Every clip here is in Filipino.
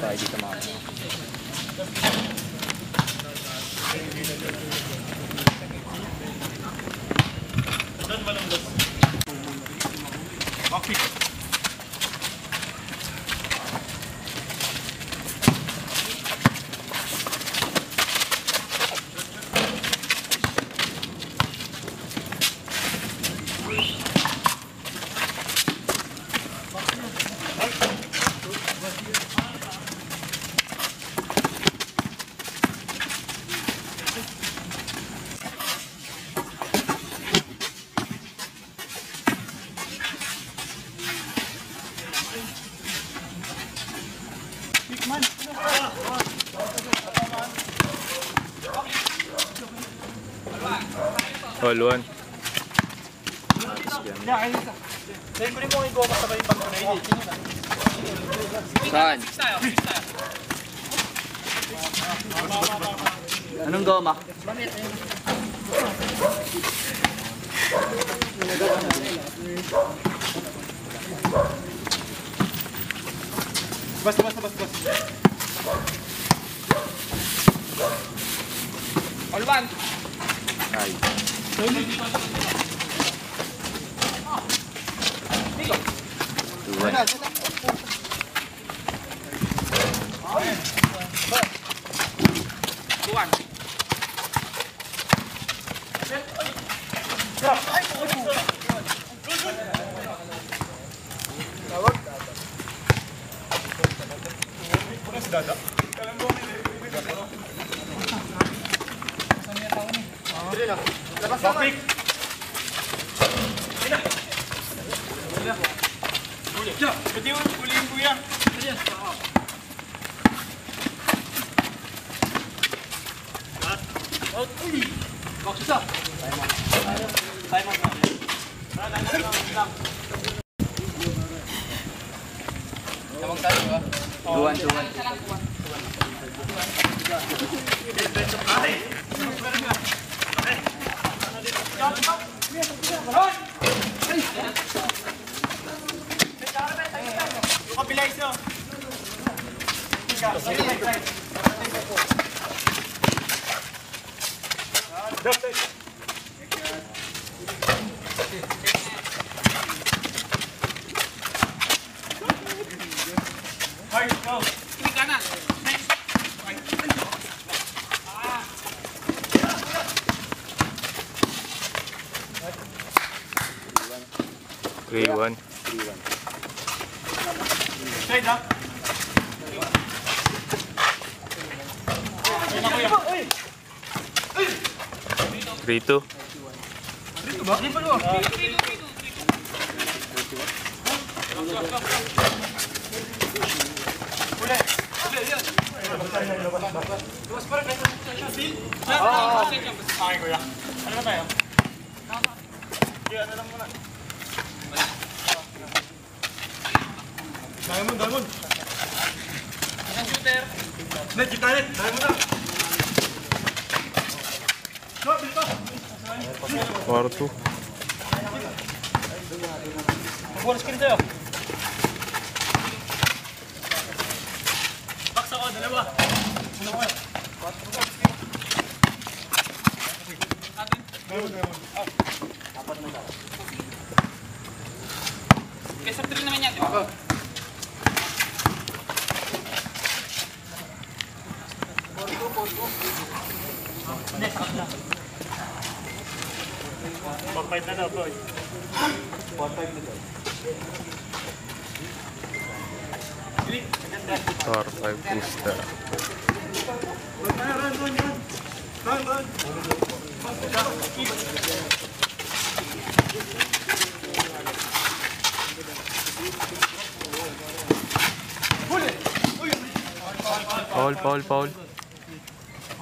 Dito tayo dito mga. All one. Saan? Anong goma? Basta, basta, basta, basta. All one. Ay. Terima kasih. Two one. Two one. Bakit? Ya, pwede mo ulihin kuya. Two one, two one. Yung kapila isa. Ay, go. Tingin kanan. Three one. Three one. Side! Three two. Dito ba? Dito ba? Uli. Uli, yan. Labas pa rin. Seal? Oo. Okay, kuya. Ano na tayo? Sige, ano lang muna. Diamond, diamond. Isang shooter. Net, kita net. Diamond na. No, bilis pa. Four two. Mag-bonus screen sa'yo. Box ako, dalawa. Una ko. Diamond, diamond. Kesa three naman yan, di ba? Pag-fight na daw, boy. Four five booster. Run, run, run, run. Run,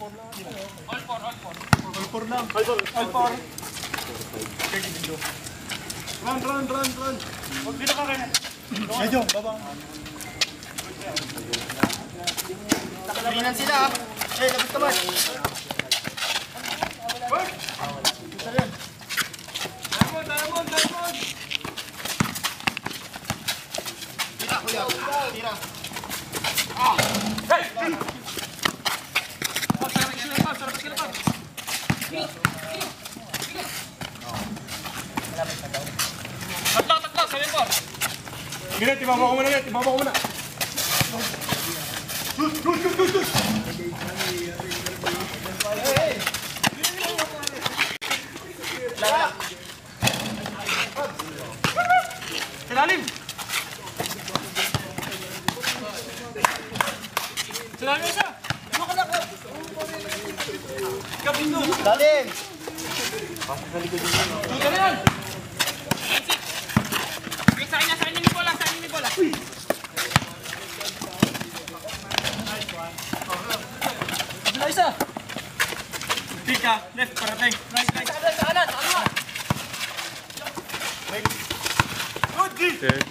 Open, open. All four, all four. Alpor lang. Alpor. Alpor. Run, run, run, run. Huwag dito ka rin. Medyo, baba. Tingnan sila. ah. Eh, labas ka ba? Diamond, diamond, diamond. Tira, kuya. Tira. Oh, sarap ka na pa, sarap ka na pa. Tatlo, tatlo, seven four. Ganit, ibaba ko muna, ganit. Ibaba ko muna. Silalim! Silalim isa! Kapindo! Lalim. Tuta na yan! Wait, sa kanya, sa kanya ni bola, sa kanya ni bola. Kabila isa! Tika, left, parating. Right, right. Sa kanan, sa kanan, sa kanan! Good,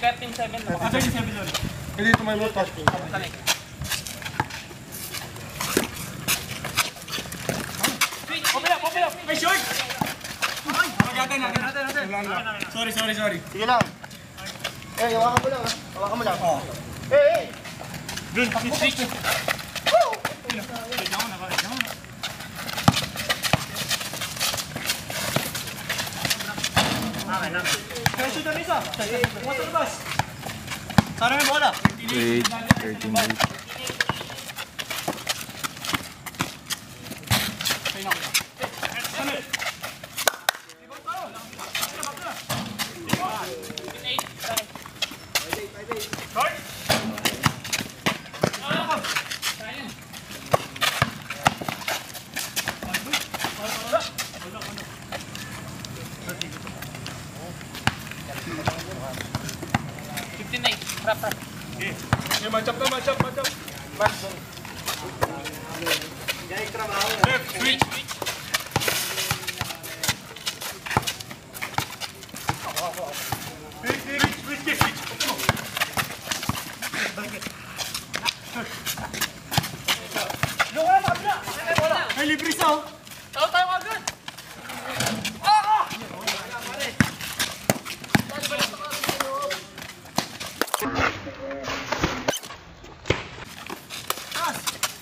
37 na. 37 yun. Hindi ito may low touch. Tanik. Open up, open up. May short. Natin, natin. Sorry, sorry, sorry. Sige lang. Eh, hawakan mo lang ha. Hawakan mo lang. Oh. Eh, eh. Dun, pakistreak. Sa labas. Sana may bola. 8, 13, 8. Fifteen, eight. Rap, rap. Yung matchup na, matchup, matchup. Left, switch. Switch, switch, switch, switch. Yung ka sa kabila. May libre isa, oh. Tayo tayo agad.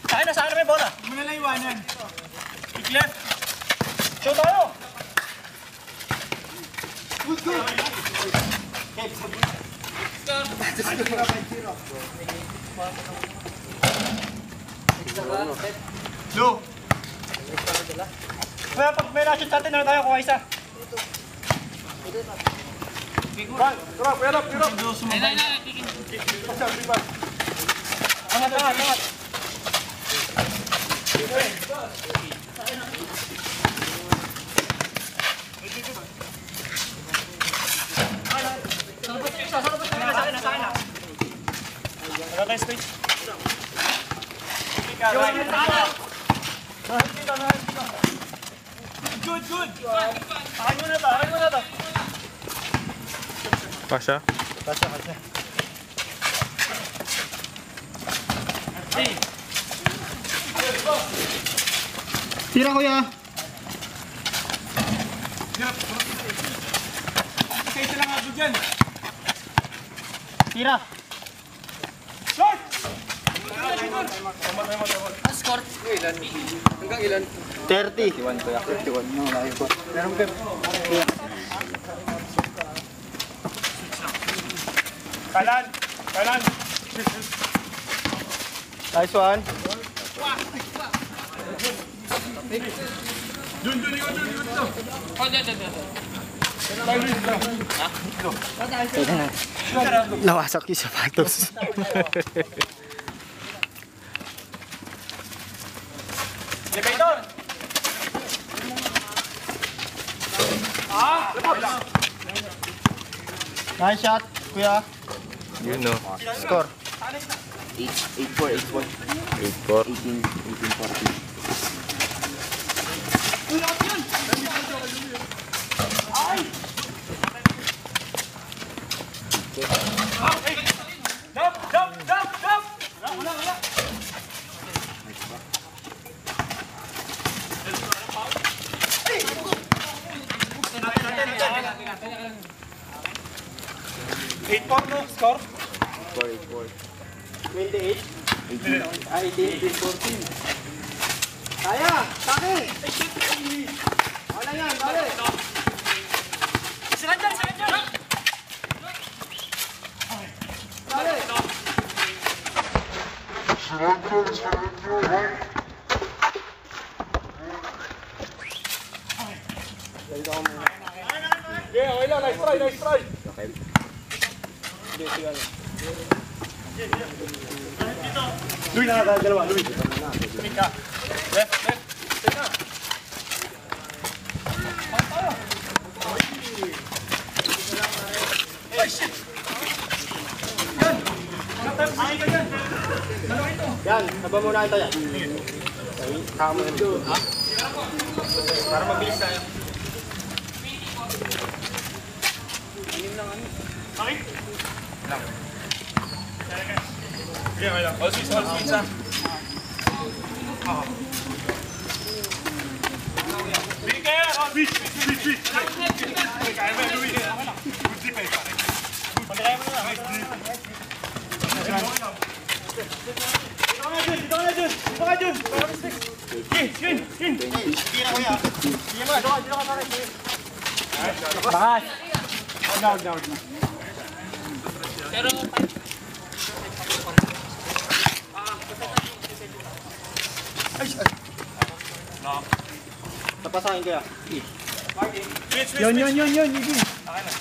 Sa akin na, sa akin na may bola. Huwag mo na lang iwanan. Kick left. Shoot tayo. Blue. Kaya pag may nashoot sa atin, na tayo kuha isa. Run, drop, get up, get up. Ay, ay, ay. Kicking. Angat, angat, angat. Wala tayo switch. Good, good. Akin mo na to, akin mo na to. Pasha? Tira kuya. Kaya ito lang abot dyan. Tira. Shot! Score. 30. Kalan, kalan. Nice one. Dun, dun, ikot, dun, ikot to. Oh, dyan, dyan, dyan. Nawasak yung sapatos. Elevator! Ah! Nice shot, kuya. Yun know. Score. 8-4, 8-4. 8-4. 18, 18-40. Ah, 18, 14. Kaya, taki. Wala yan, dali. Sila dyan, sila dyan! Dali. Yeah, okay lang, nice try, nice try. Louis na nga, dalawa, Louis. Tumika. Left, left. Tika. Ay, shit! Yan! Time, ay ka dyan. Dalawa ito. Yan, haba muna ito yan. Kamo na dito. Ha? Para mabilis tayo. Okay, okay lang. All switch, all switch ha. Oo. Bili kaya! Oh, switch, switch, switch, switch. Kaya mo yan, Louis. Good dip eh, pare. Good kaya mo na. Nice dip. Dito ka na, Jun! Dito ka na, Jun! Dito ka, Jun! Para mistake. Okay, Jun! Jun! Tira kuya. Sige mo, dito ka, dito ka pare. Bakas! Down, down, down. Pero, Tapasahin kuya. Switch, switch, yun, yun, yun, yun, yun. Akin na.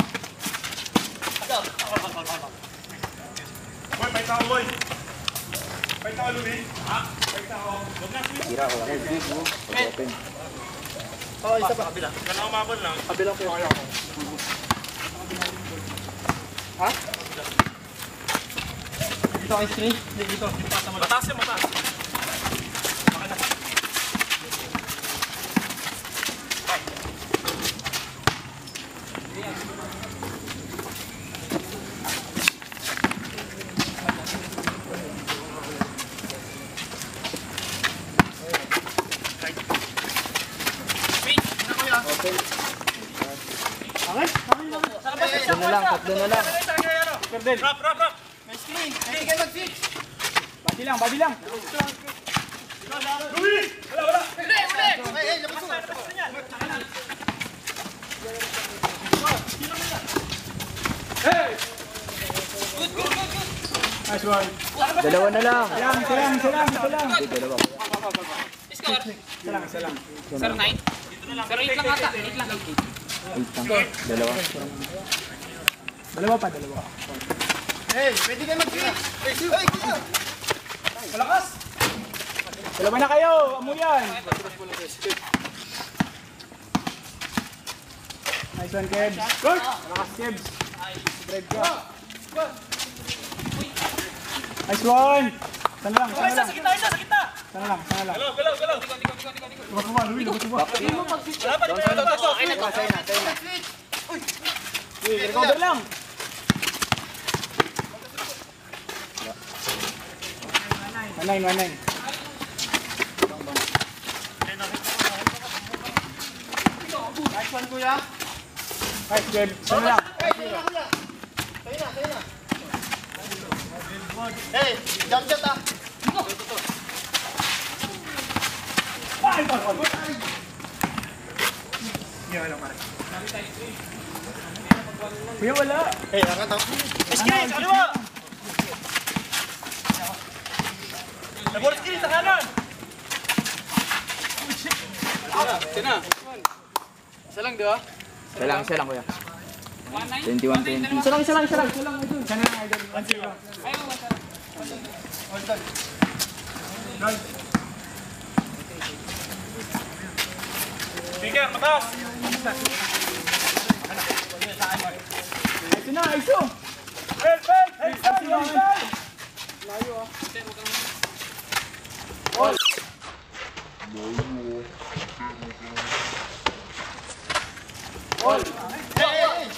Boy, may tao, boy. May tao, Louis. Ha? May tao. Huwag na, switch. Oh, isa pa. Kabila. Kailangan umabot lang. Kabilang kuya. Ha? Dito kay screen. Dito. Mataas yan, mataas. Akin na. Doon na lang, tatlo na lang. Rap, rap, rap. May screen. Hindi kayo mag-fix. Badi lang, badi lang. Wala, wala. uli, uli! Ay, ay, labas mo. Good, good, good, good. Nice one. Dalawa na lang. Silang, silang, silang, silang. Score. Silang, silang. Zero nine. Zero eight lang ata. Eight lang. Eight. Dalawa pa, dalawa. Hey, pwede kayo mag-fix. Ay, kuya. Malakas! Dalawa na kayo! Amo yan! Nice one, Kebs. Good! Malakas, Kebs. Spread ka. Nice one! Sana lang, sana lang. Sa kita, sa kita! Galaw, galaw, galaw. Wala pa, di ba yung tato? Recover lang. Nine, one, nine. Nice one, kuya. Ay, Jeb, sino lang? Hey, sa'yo na, kuya. Sa'yo na, sa'yo na. Hey, jump shot ah. Kuya, wala. Hey, angat ah. Skills, kaliwa! Nabor skills sa kanan! Isa lang, di ba? Isa lang, isa lang kuya. 1-9? 21, 20. Isa lang, isa lang, isa lang. Isa lang, idol. Sana lang, idol. One zero. Ayaw, wala. Bigyan, mataas! Ito na, ito! Help, help! Help, help, help! Hey, hey, hey.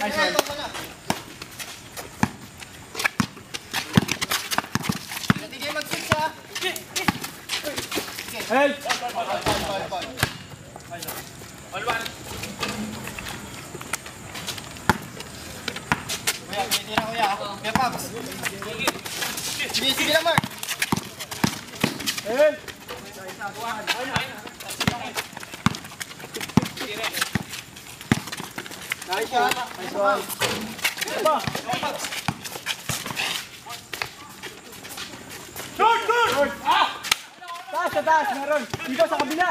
Nice Hey, one. ito na. Hindi kayo mag-switch. Help! Ball, ball, ball. Kuya, tinitira kuya. Kuya Pops. Sige, sige lang, Mark. Help! Nice Shoot! Shoot! Ah! Taas, taas, meron. Dito sa kabila.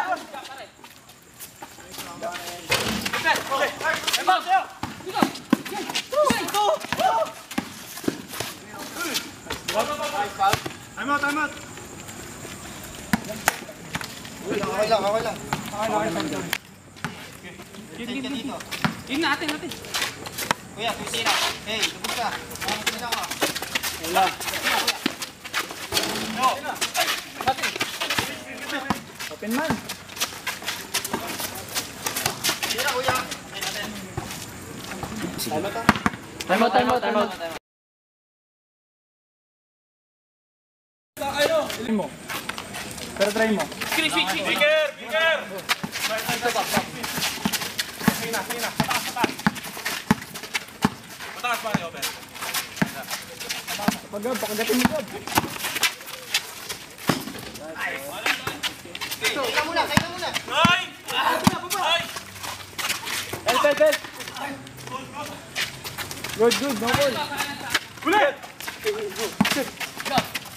Eh, boss, sa'yo. Time out, time out. Okay lang, okay lang. Okay, okay, time out. Ka dito. Yun natin, natin. Kuya, tumitira. Hey, lubog ka. Ano ka? Wala. Open man. Tira, kuya. Time out, time out, time out. Try mo. Pero try mo. Screen switch, switch. Na, sige na. Pataas, pataas. Pataas pa rin, Open. Pagod, pakagatin mo, Gob. Tira muna, tira muna. Ay! Ay! Help, help, help! Good, good, no ball. Ulit!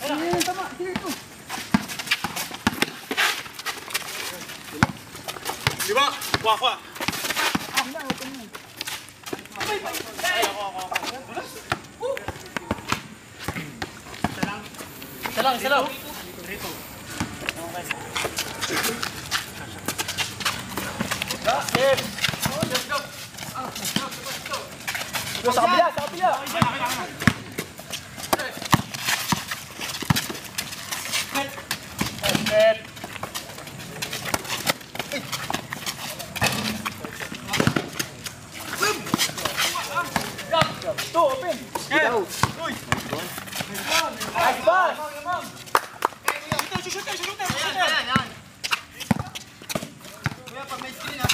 Ayun, tama, sige ito. Di ba? Kuha, kuha. Isa lang, isa lang. Go sa kabila, sa kabila. Set. Two, open. Nice pass. Yan, yan, yan. Kuya, pag may screen ah.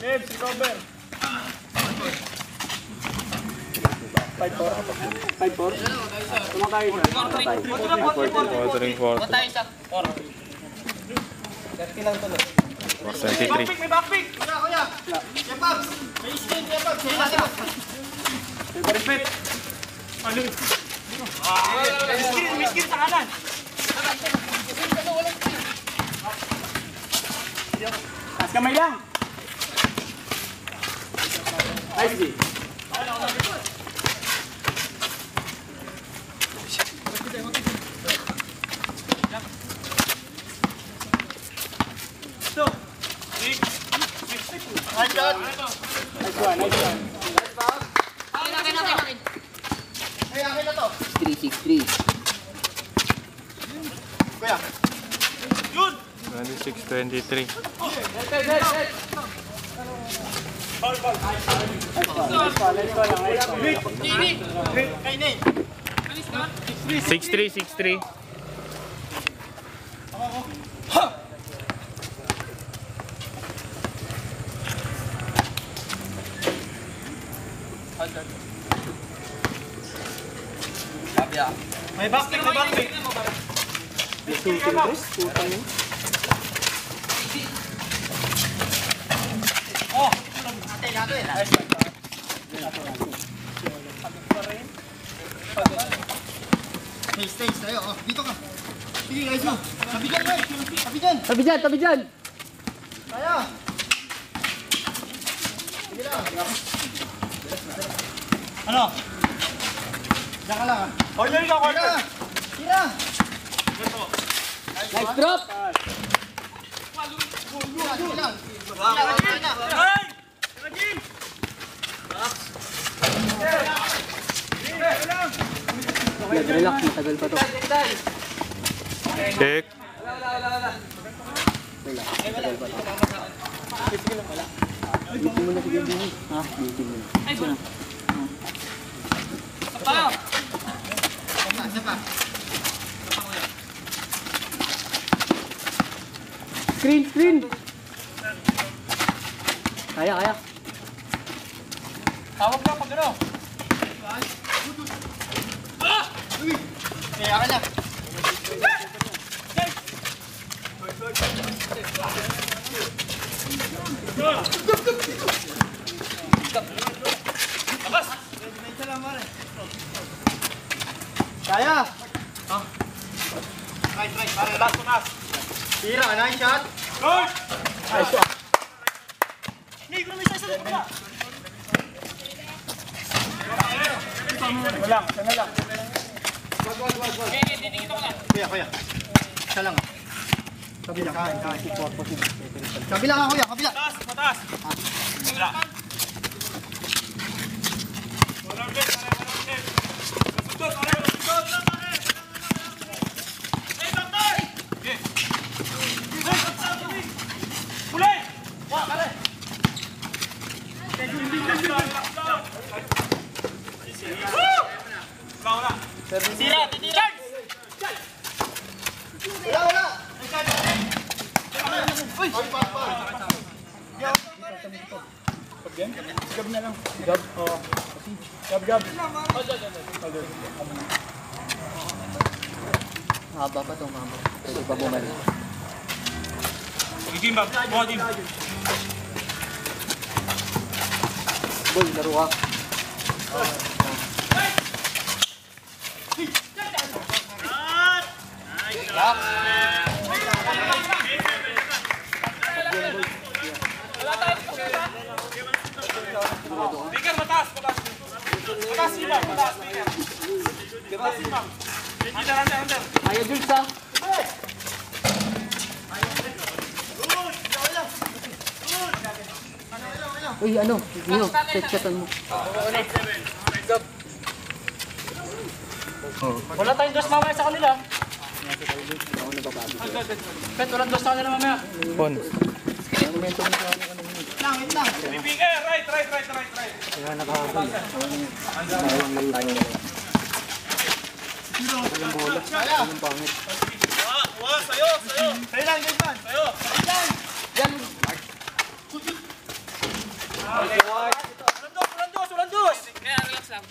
Debs, recover. Five four. Five four. Tumakay siya. Quartering quarter. Tayo siya. 23. Backpick, may backpick. Kuya, kuya. Kuya Pops. May screen, Kuya Pops. Kuya Pops. Respet. Ano? May skill, may skill sa kanan. Taas kamay lang. Nice shot. Nice one, nice one. Nice Pops. Akin, akin, akin, akin. Hey, akin na to. 3, 6, 3. Kuya. 26-23. Nini. Kay Nini. 6-3, 6-3. May back, may back. Oh, ate natin. Stay, stay, tayo. Oh, dito ka. Sige, guys mo. Tabi dyan, guys. Tabi dyan. Tabi dyan. Kaya. Sige lang. Ano? Diyan ka lang ah. Oh, yun ka, Tira. Tira. Nice drop. Tira, sige lang. Tira, tira. Relax, matagal pa to. Check. Bitin mo na si Gabi. Ha? Bitin mo na. Ay, bro. Isa pa. Screen, screen. Kaya, kaya. Tawag na pag ano. Kaya ka na. Kaya. Ah. Right, right, pare. Tumas, tumas. Tira, nice shot. Good! Nick, may isa sa kuya. Wala, sana lang. Okay, okay, titigil ko lang. Kuya, kuya. Isa lang. ah. Kabila, kain, kain. Kabila ka, kuya, kabila. Mataas, mataas. Wala. Walang net, pare, walang net. Sundot, pare, walang sundot. Hey, Doctor! Okay. Hey, Doctor, tuloy. Kulay! Wa, pare. Woo! Wala, wala. Tira, titira. Wala, wala. Uy! Pag, pag, pag. Haba pa to, mama. Pwede pa bumalik. Jim, bab. Buha, Jim. Boy, laro ka. Speaker, mataas, mataas. Mataas, Jim, mataas, speaker. Mataas, Jim. Under, under, under. Kaya, Jules, ha? Uy, ano? Nino, set shotan mo. Wala tayong dos mamaya sa kanila. Bet, walang dos sa kanila mamaya. Pon. Lang, wait lang. Speaker, right, right, right, right, right. Kaya. Wa, wa, sayo, sayo. Kaya lang, Gilman. Sayo. Walang dos, walang dos, walang dos. Kaya, relax lang.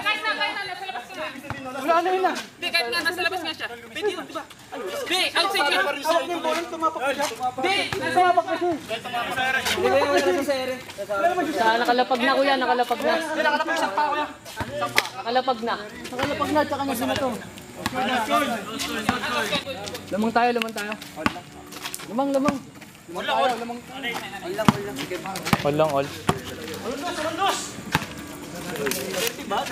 Kahit na, kahit na, nasa labas ka na. Wala na yun, ah. Hindi, kahit na, nasa labas nga siya. Pwede yun, di ba? Hindi, outside siya. Hindi, nasa labas ka siya. Sa nakalapag na, kuya. Nakalapag na. Nakalapag na. Nakalapag na. Nakalapag na, tsaka niya sino to. Lamang tayo, lamang tayo. Lamang, lamang. Lamang tayo, lamang. All lang, all. Kala, Oo. Lalabas niya, ah. Ayaw,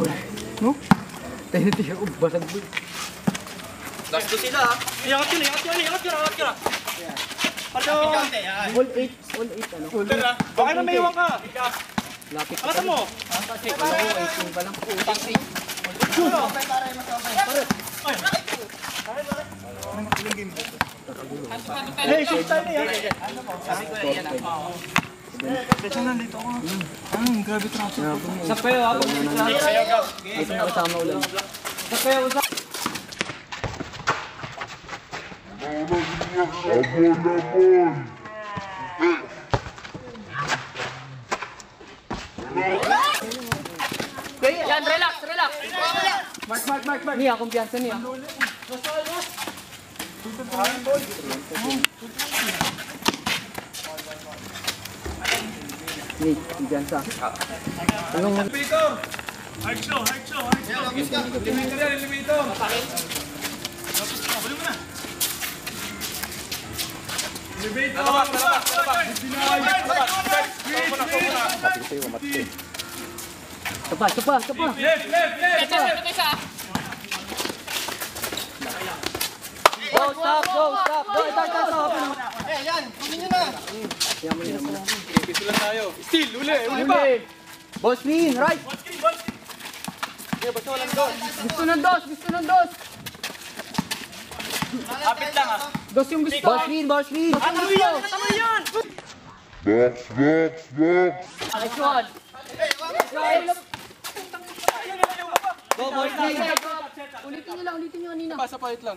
wala. No? Last two sila ah. Iangat yun, iangat yun, iangat yun, iangat yun. Pato. All 8, all 8 ano. Baka na may iwan ka. Lapit Angat mo. Wala ko, 18 pa lang. Hey, shoot tayo na yan. Ito na kasama ulit. Yan, relax, relax. Mark, mark, mark, mark. Niya, kumpiyansa niya. Ni, kumpiyansa. Anong Hard show, hard show, hard show. Limiter yan, limiter. Huli mo na. Elevator. Lalabas, lalabas, lalabas. Sapa, sapa, sapa. Left, left, left. Go, stop, go, stop. Go, ito, ito, ito. Eh, yan. Kunin nyo na. Yaman niya muna. Still, uli, uli pa. Boss Lin, right. Ball screen, ball screen. Okay, basta walang doon. Gusto ng dos, gusto ng dos. Kapit lang ah. Dos yung gusto. Boss Lin, boss Lin. Ano yan? Ano yan? Nice one. Go, boss Lin. Ulitin nyo lang, ulitin nyo kanina. Pasa palit lang.